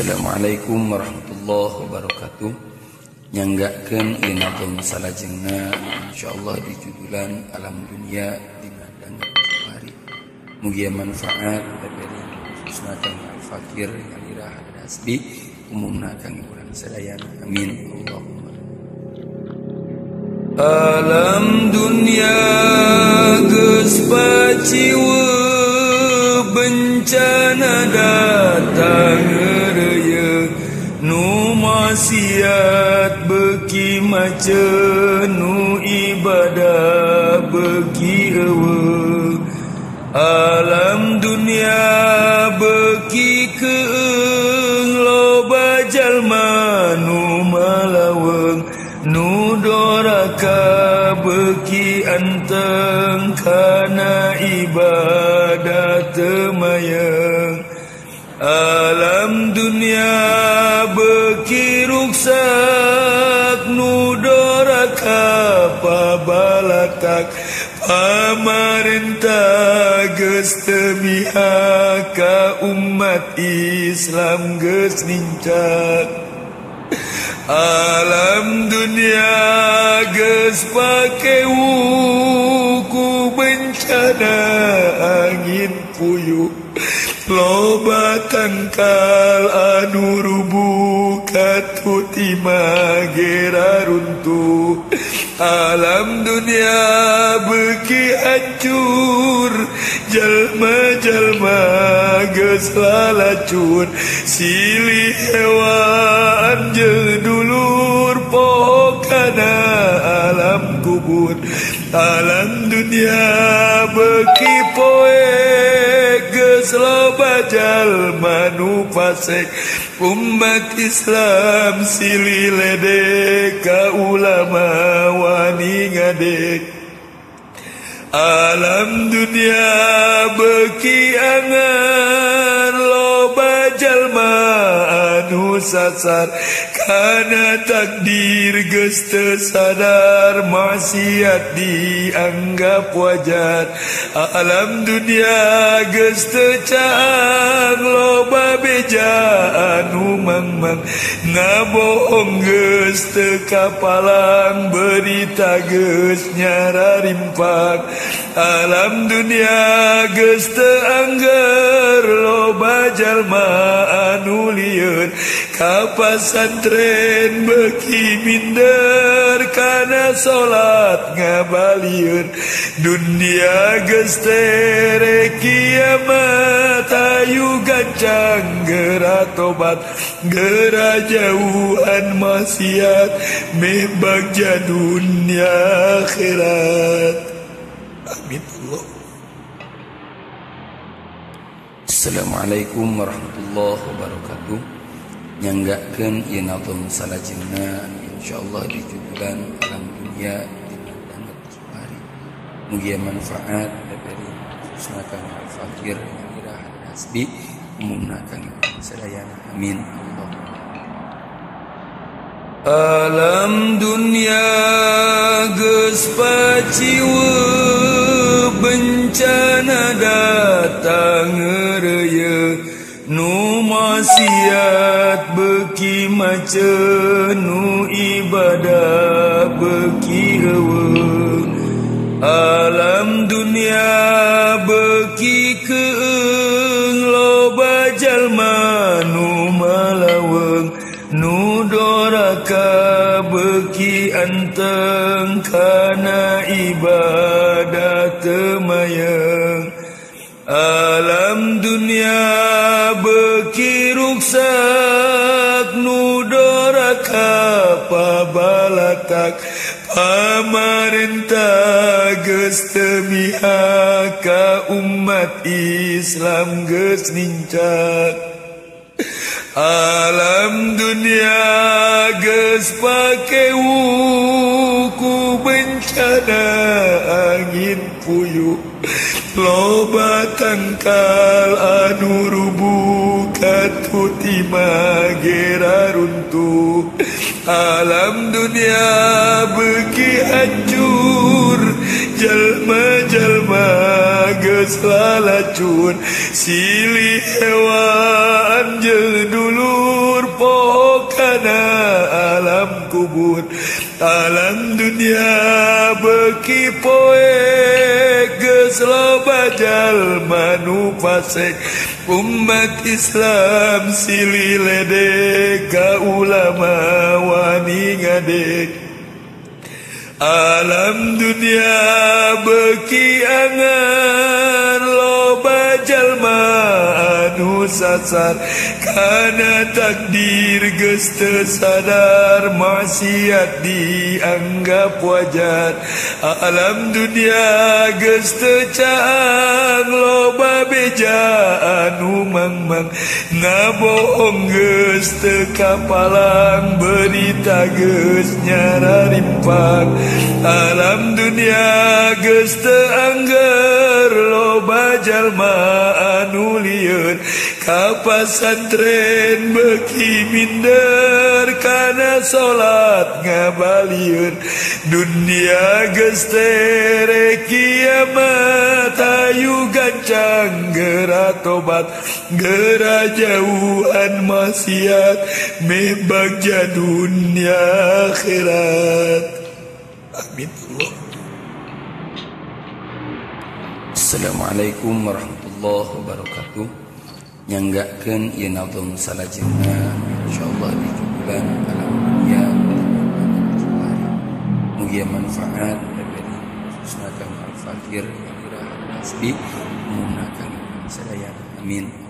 Assalamualaikum warahmatullahi wabarakatuh. Nyanggakan inabung salajengna InsyaAllah di judulan Alam Dunia di Madang hari Mugia manfaat dari khususna kang al-fakir Yalirah Hadasbi Umumna kang kurang sedayana Amin. Allahumma. Alam dunia geus paciwa bencana datang beki mace nu ibadah beki ewe alam dunia beki keung loba jalma nu malaweng. Nu doraka beki anteng kana ibadah temayang alam dunia beki ruksak nu doraka pabalatak pamarentah geus ka umat Islam geus nincak Alam dunia ges pakai wuku bencana angin puyuh. Loba tangkal anu rubu katuti magera runtuh Alam dunia beki hancur Jalma-jalma ges lalacun Silih hewan jedulur pokana alam kubur. Alam dunia beki poek ges loba jalma nu fasek Umat Islam silih ledek ka ulama wani ngadek Alam dunia beki angan loba jalma anu sasar Kana takdir geus teu sadar maksiat dianggap wajar. Alam dunia geus teu caang loba beja anu mangmang Ngabohong geus teu kapalang berita geus nyara rimpak Alam dunia geus teu angger loba jalma anu lieun ka pasantren beki minder kana salat ngabalieun dunia geus tere kiamat ayu gancang geura tobat geura jauhan maksiat meh bagja dunia akhirat Assalamualaikum warahmatullahi wabarakatuh. Nyanggakeun ieu nazam salajengna insyaallah di judulan alam dunia madang hari. Mugia manfaat dari khususna kang al-fakir Hadasbi umumna kang sadayana. Amin Allahumma Alam dunia geus paciwa bencana datang raya. Nu maksiat beki mace nu ibadah beki ewe alam dunia beki keung loba jalma nu malaweng. Nu doraka beki anteng kana ibadah dunia beki ruksak nu doraka pabalatak pamarentah geus ka umat Islam geus nincak Alam dunia ges pakai wuku bencana angin puyuh Loba tangkal anu rubu katuti magera runtuh Alam dunia beki hancur Jalma-jalma geus lalacun Silih hewan kubur alam dunia beki poe geslo bajal manu pasek umat Islam sililede ka ulama wani ngadek. Alam dunia beki angan loba jalma anu sasar Kana takdir geus sadar maksiat dianggap wajar. Alam dunia geus caang loba beja anu mangmang Ngabohong geus kapalang berita geus nyara rimpang Alam dunia gesta anggar lo bajal ma anulian kapasan tren beki minder kana salat ngabalian. Dunia gestere kiamat ayu gancang gerak tobat. Gerak jauhan maksiat mebagja dunia akhirat. Amin. Allah. Assalamualaikum warahmatullahi wabarakatuh. Nyanggakeun ieu nazam salajengna insyaallah di bulan alam dunia Mugia manfaat dari khususna Kang Al-Fakir Al-Asbi Munakan sadaya. Amin.